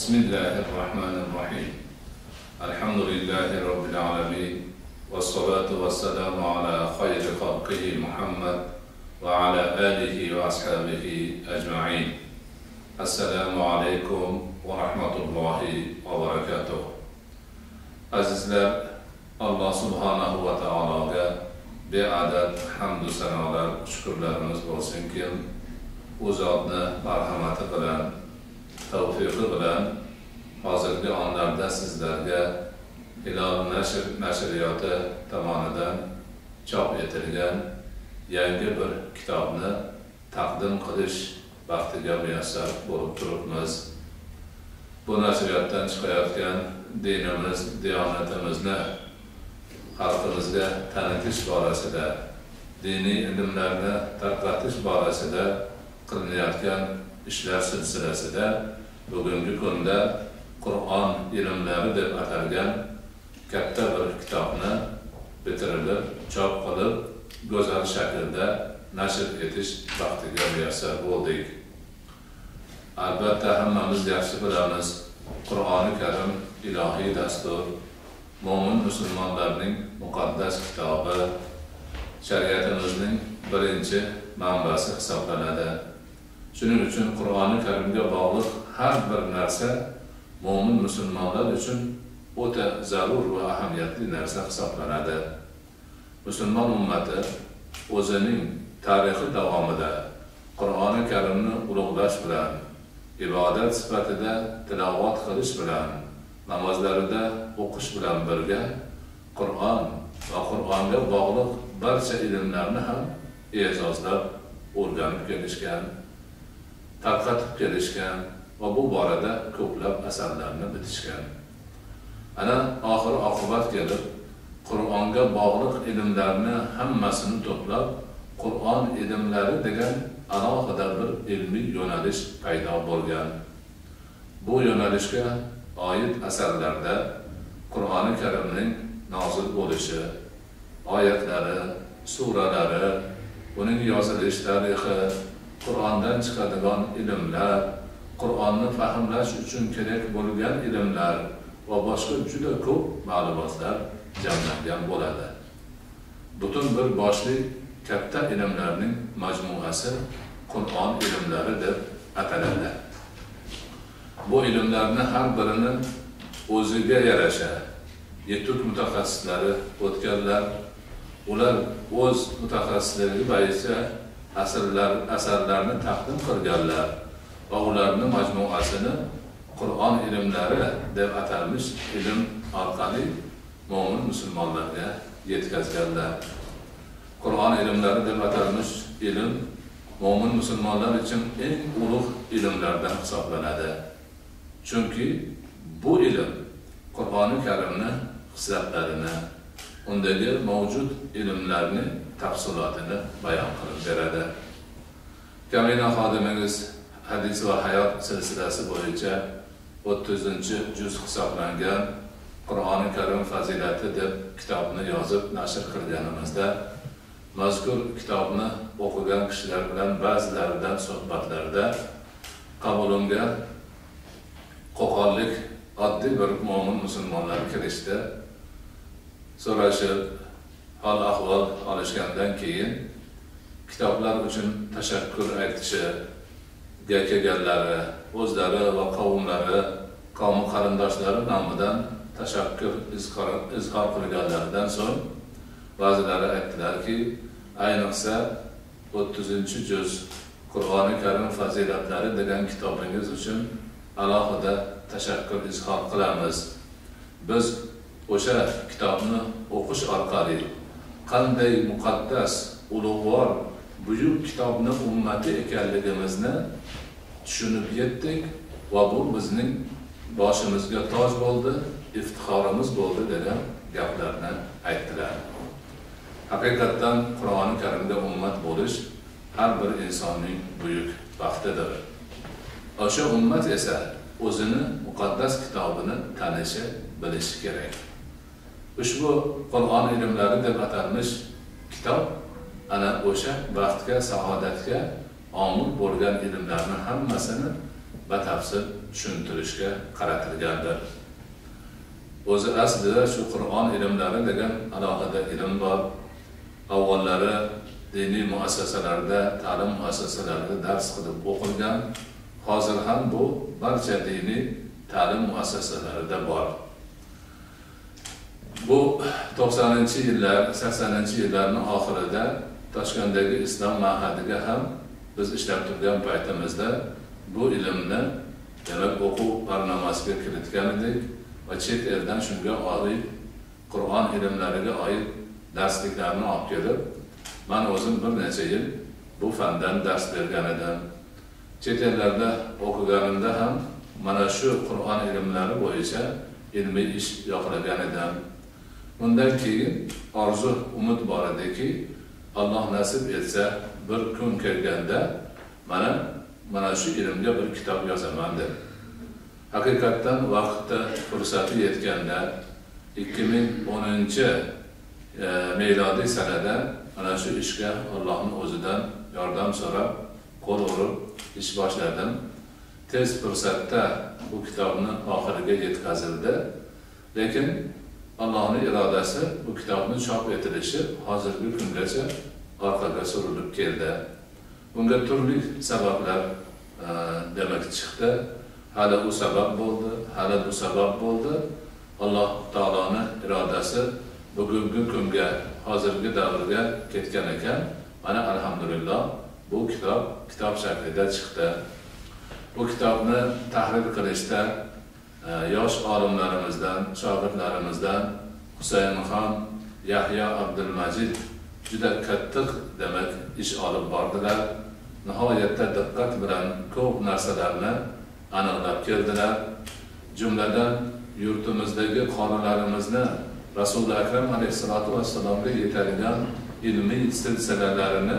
بسم الله الرحمن الرحيم. الحمد لله رب العالمين والصلاة والسلام على خير خلقه محمد وعلى آله وأصحابه أجمعين. السلام عليكم ورحمة الله وبركاته. Azizlar, Allah subhanahu va taologa beadad hamdu sanolar, shukrlarimiz bo'lsinki, u zotni marhamati bilan, tavfiqi bilan hozirgi onlarda sizlarga Hilol nashr nashriyoti tomonidan chop etilgan yangi bir kitobni taqdim qilish vaqtiga muyassar bo'lib turibmiz. Bu nashriyotdan chiqayotgan dinimiz, diyonatimizni xalqimizga tanitish borasida, diniy ilmlarni tarqatish borasida qilinayotgan ishlar silsilasida bugungi kunda Qur'on ilmlari deb atalgan katta bir kitobni bitirilib, chop qilib, go'zal shaklda nashr etish baxtiga muyassar bo'ldik. Albatta hammamiz yaxshi bilamiz, Qur'oni Karim ilohiy dastur, mo'min musulmonlarning muqaddas kitobi, shariatimizning birinchi manbasi hisoblanadi. Shuning uchun Qur'oni Karimga bog'liq har bir narsa mo'min musulmonlar uchun o'ta zarur va ahamiyatli narsa hisoblanadi. Musulmon ummati o'zining tarixi davomida Qur'oni Karimni ulug'lash bilan, ibodat sifatida tilovat qilish bilan, namozlarida o'qish bilan birga Qur'on va Qur'onga bog'liq barcha ilmlarni ham e'zozlab o'rganib kelishgan, tarqatib kelishgan va bu borada ko'plab asarlarni bitishgan. Ana oxir oqibat kelib Qur'onga bog'liq ilmlarni hammasini to'plab Qur'on ilmlari degan alohida bir ilmiy yo'nalish paydo bo'lgan. Bu yo'nalishga oid asarlarda Qur'oni Karimning nozil bo'lishi, oyatlari, suralari, uning yozilish tarixi, Qur'ondan chiqadigan ilmlar, Qur'onni fahmlash uchun kerak bo'lgan ilmlar va boshqa juda ko'p ma'lumotlar jamlangan bo'ladi. Butun bir boshli katta ilmlarning majmuasi Qur'on ilmlari deb ataladi. Bu ilmlarni har birini o'ziga yarasha yetuk mutaxassislari o'tganlar, ular o'z mutaxassisligi bo'yicha asarlar asarlarni taqdim qilganlar va ularni majmuasini Qur'on ilmlari deb atalmish ilm orqali mo'min musulmonlarga yetkazganlar. Qur'on ilmlari deb atalmish ilm mo'min musulmonlar uchun eng ulug' ilmlardan hisoblanadi. Chunki bu ilm Qur'oni Karimni hislatlarini undagi mavjud ilmlarni tafsilotini bayon qilib beradi. Kamina xodimingiz hadis va hayot silsilasi bo'yicha 30-juz hisoblangan Qur'oni Karim fazilati deb kitobni yozib nashr qilganimizda mazkur kitobni o'qigan kishilar bilan ba'zilaridan suhbatlarda qabulimga qo'qonlik oddiy bir mo'min musulmonlar kirishdi. So'rashib hol ahvol olishgandan keyin kitoblar uchun tashakkur aytishiga kelganlari o'zlari va qavmlari qavmi qarindoshlari nomidan tashakkur izhor qilganlaridan so'ng ba'zilari aytdilarki ayniqsa 30 juz Qur'oni Karim fazilatlari degan kitobingiz uchun alohida tashakkur izhor qilamiz. Biz o'sha kitobni o'qish orqali qanday muqaddas, ulug'vor, buyuk kitobni ummati ekanligimizni tushunib yetdik va bu bizning boshimizga toj bo'ldi, iftixorimiz bo'ldi degan gaplarni aytdilar. Haqiqatdan Qur'oni karimda ummat bo'lish har bir insonning buyuk baxtidir. O'sha ummat esa o'zini muqaddas kitobini tanishi, bilishi kerak. Ushbu Qur'on ilmlari deb atalmish kitob ana o'sha baxtga, saodatga omil bo'lgan ilmlarni hammasini batafsil tushuntirishga qaratilgandir. O'zi aslida shu qur'on ilmlari degan alohida ilm bor. Avvallari diniy muassasalarda ta'lim muassasalarida dars qilib o'qilgan hozir ham bu barcha diniy ta'lim muassasalarida bor. Bu 90 yillar 80 yillarni oxirida toshkentdagi islom ma'hadiga ham biz ishlab turgan paytimizda bu ilmni demak o'quv barnomasiga kiritgan edik va chet eldan shunga oid qur'on ilmlariga oid darsliklarni olib kelib man o'zim bir necha yil bu fandan dars bergan edim. Chet ellarda o'qiganimda ham mana shu qur'on ilmlari bo'yicha ilmiy ish yoqlagan edim. Undan keyin orzu umid bor ediki alloh nasib etsa bir kun kelganda mana mana shu ilmga bir kitob yozaman deb haqiqatdan vaqtda fursati yetganda ikki ming o'ninchi e, milodiy sanada mana shu ishga allohni o'zidan yordam so'rab qo'l urib ish boshladim. Tez fursatda bu kitobni oxiriga yetkazildi. Lekin allohni irodasi bu kitobni chop etilishi hozirgi kungacha orqaga surilib keldi. Bunga turli sabablar e, demak chiqdi. Hali u sabab bo'ldi hali bu sabab bo'ldi. Alloh taoloni irodasi bugungi kunga hozirgi davrga ketgan ekan. Mana alhamdulillah bu kitob kitob shaklida chiqdi. Bu kitobni tahrir qilishda e, yosh olimlarimizdan shogirdlarimizdan husaynxon yahyo abdulmajid juda qattiq demak ish olib bordilar. Nihoyatda diqqat bilan ko'p narsalarni aniqlab keldilar. Jumladan yurtimizdagi qorilarimizni rasuli akram alayhissalotu vassalomga yetadigan ilmiy silsilalarini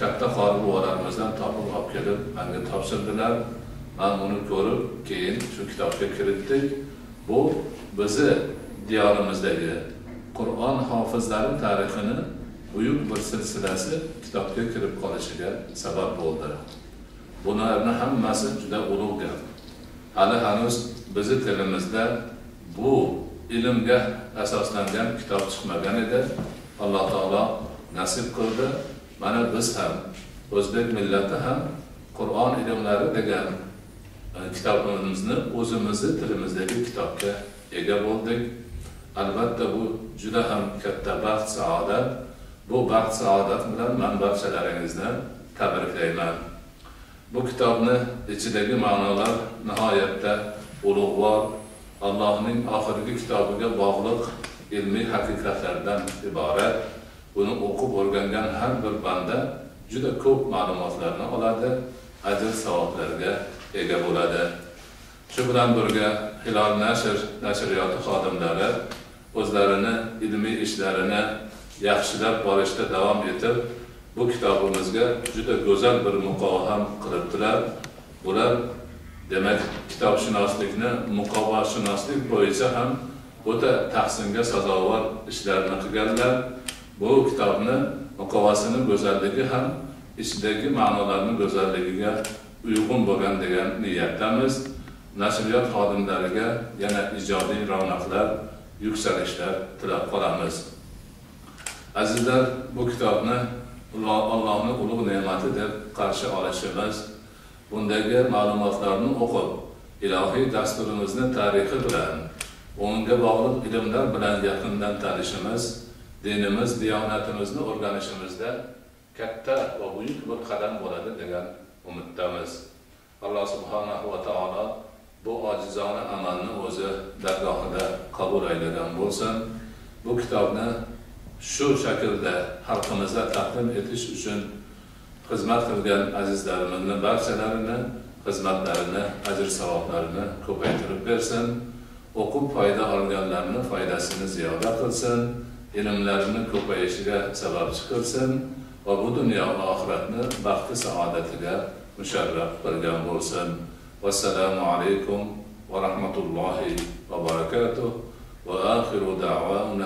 katta qori buvalarimizdan topib olib kelib manga topshirdilar. Man uni ko'rib keyin shu kitobga kiritdik. Bu bizni diyorimizdagi qur'on hofizlari tarixini buyuk bir silsilasi kitobga kirib qolishiga sabab bo'ldi. Bularni hammasi juda ulug' gap. Hali hanuz bizni tilimizda bu ilmga asoslangan kitob chiqmagan edi. Alloh taolo nasib qildi. Mana biz ham o'zbek millati ham qur'on ilmlari degan e, kitobimizni o'zimizni tilimizdagi kitobga ega bo'ldik. Albatta bu juda ham katta baxt saodat. Bu baxt saodat bilan man barchalaringizni tabriklayman bu kitobni ichidagi ma'nolar nihoyatda ulug'vor allohning oxirgi kitobiga bog'liq ilmiy haqiqatlardan iborat. Buni o'qib o'rgangan har bir banda juda ko'p ma'lumotlarni oladi ajr savoblarga ega bo'ladi. Shu bilan birga hilol nashr nashriyoti xodimlari o'zlarini ilmiy ishlarini yaxshilab borishda davom etib bu kitobimizga juda go'zal bir muqova ham qilibdilar. Bular demak kitobshunoslikni muqovashunoslik bo'yicha ham o'ta tahsinga sazovor ishlarni qilganlar. Bu kitobni muqovasini go'zalligi ham ichidagi ma'nolarni go'zalligiga uyg'un bo'lgan degan niyatdamiz. Nashriyot xodimlariga yana ijodiy ravnaqlar yuksalishlar tilab qolamiz. Azizlar bu kitobni allohni ulug' ne'mati deb qarshi olishimiz bundagi ma'lumotlarni o'qib ilohiy dasturimizni tarixi bilan unga bog'liq ilmlar bilan yaqindan tanishimiz dinimiz diyonatimizni o'rganishimizda katta va buyuk bir qadam bo'ladi degan umiddamiz. Alloh subhanahu va taolo bu ojizona amalni o'zi dargohida qabul aylagan bo'lsin. Bu kitobni shu shaklda xalqimizga taqdim etish uchun xizmat qilgan azizlarimizni barchalarini xizmatlarini ajr savoblarini ko'paytirib bersin o'qib foyda olganlarni foydasini ziyoda qilsin ilmlarini ko'payishiga sababchi qilsin va bu dunyo va oxiratni baxti saodatiga musharraf qilgan bo'lsin. Vassalomu alaykum va rahmatullohi va barakatuh. Va axiru da'vana